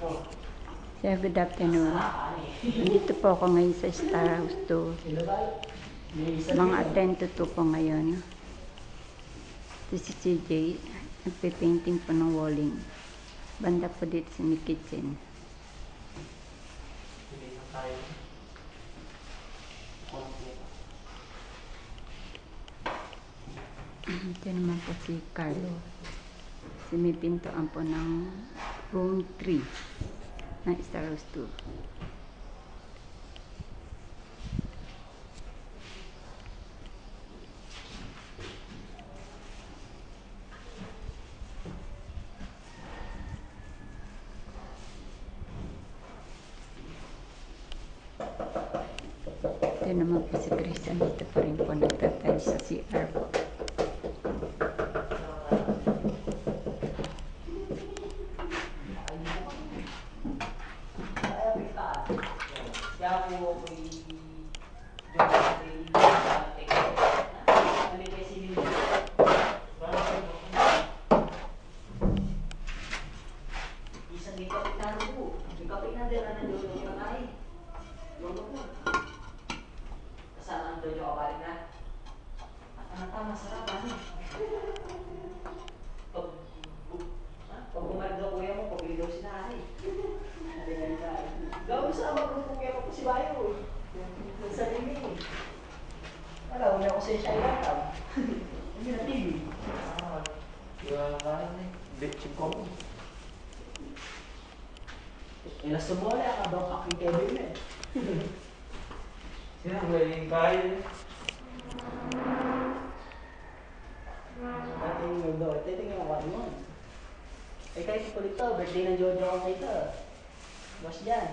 Sir, good afternoon. Nandito po ako ngayon sa Star House 2. Mga 10 to 2 po ngayon. Ito si CJ. Nagpe-painting po ng walling. Banda po dito sa may kitchen. Ito naman po si Carlo. Sumipintoan po ng room 3 ng Star House 2. Ito naman po si Chris. Andito pa rin Ilas sumula ka daw aking Kevin eh. Sino ang galing kayo? Ating mundo, ito yung mga mo. Eh kahit ko dito, birthday ng Jojo ako dito. Boss dyan.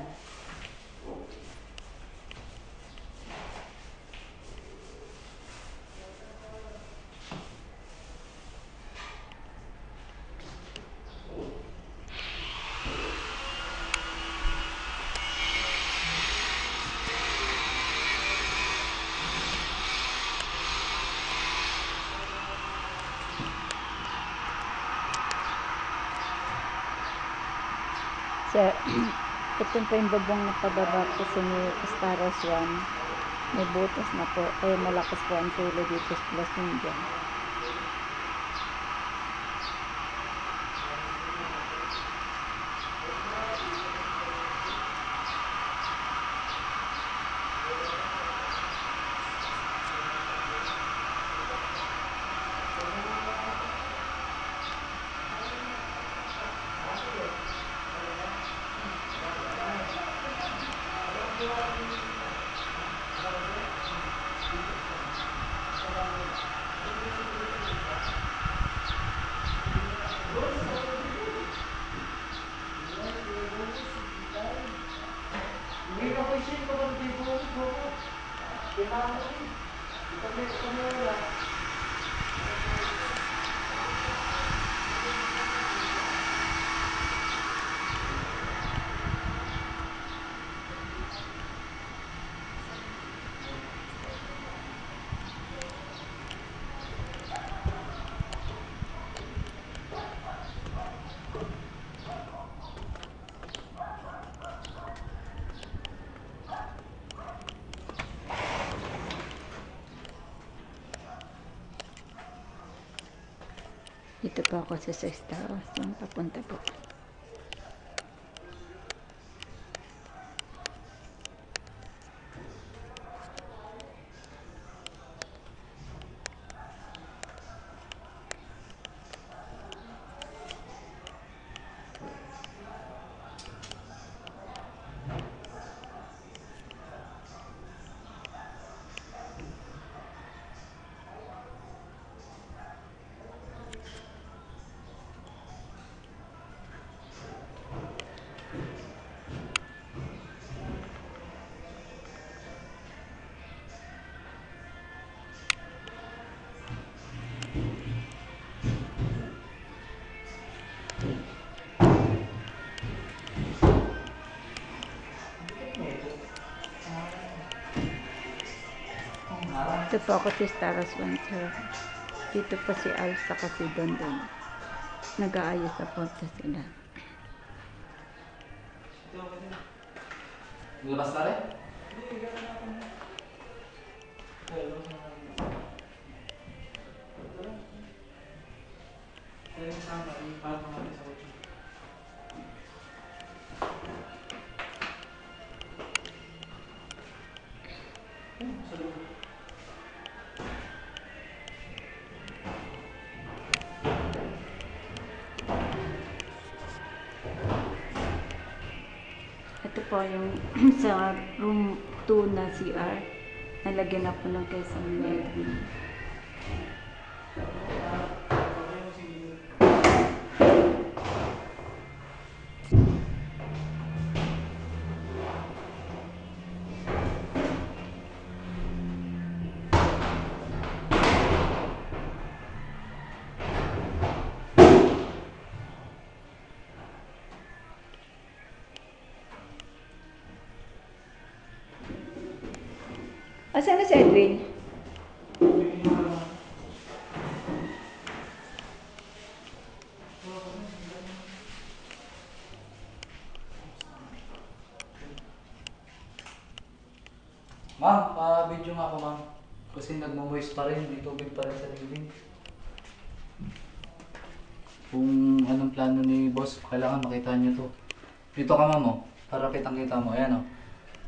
Sir, ito po yung bubong na pababa sa may Staros 1. May butas na po. Kaya malakas po ang tulo dito sa Plus Indian. Dito po ako sa Sexta House. Yung papunta po. Dito po ako si Staros 1 sir. Dito po si Alsa kasi doon doon. Nag-aayos na po ito sila. Ka rin? Hindi, Ito po yung sa room 2 na CR. Nalagyan na po ng Quezon Medley. Asan na si Edwin? Ma'am, pa-video nga ako ma'am. Kasi nagmo-moist pa rin, may tubig pa rin sa dingding. Kung anong plano ni boss, kailangan makita niyo to. Dito ka ma'am oh, para kitang kita mo. Ayan oh.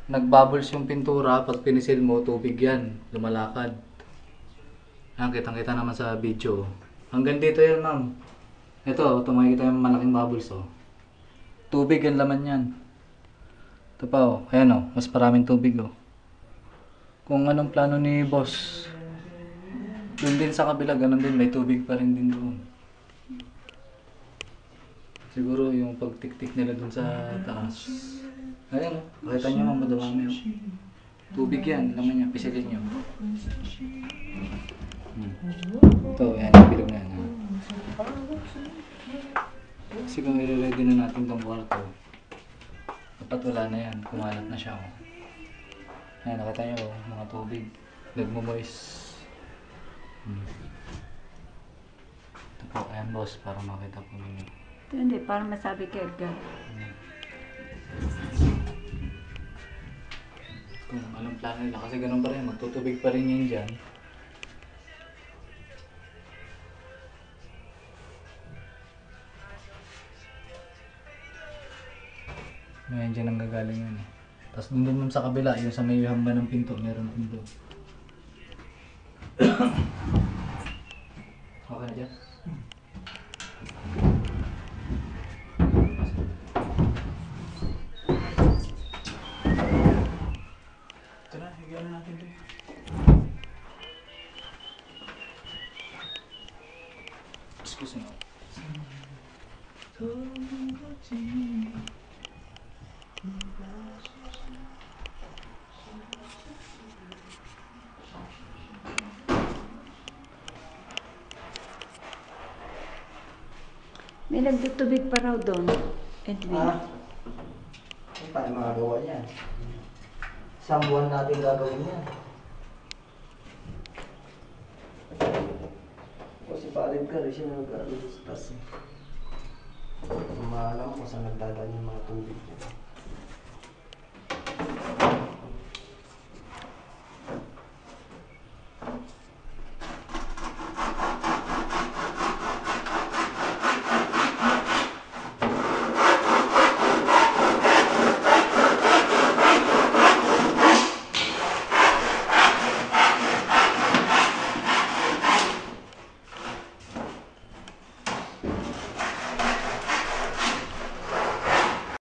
Nagbubbles yung pintura, pag pinisil mo, tubig yan, lumalakad. Ayan, kitang kita naman sa video. Hanggang dito yan ma'am. Ito, ito makikita yung malaking bubbles oh. Tubig ang laman yan. Ito pa oh, ayan oh, mas maraming tubig oh kung anong plano ni boss. Doon din sa kabila, ganun din, may tubig pa rin din doon. Siguro yung pagtiktik nila doon sa taas. Ayan o, pakita nyo mga madumami o. Tubig yan, naman niya, pisilin nyo. Hmm. Ito, yan, bilog na yan. ha. Kasi kung i-ready na natin tong kwarto, dapat wala na yan, kumalat na siya o. Ayan, nakita nyo, oh, mga tubig. Nagmo-moist. Hmm. Ito po, ayan boss, para makita po ninyo. Ito hindi, para masabi kay Edgar. Hmm. Plano nila, kasi ganun pa rin, magtutubig pa rin yan dyan. Ngayon dyan ang gagaling yun eh. Tapos dun ma'am sa kabila, yung sa may hamba ng pinto, meron din doon. okay na dyan? Na natin ito. Excuse me. May nagtutubig pa raw doon. Edwin. Ah, ano pa yung magagawa niyan? Isang buwan natin gagawin yan. O si Parin ka rin siya nag-aalis tas eh. Maalam ko saan nagdadaan yung mga tubig niya.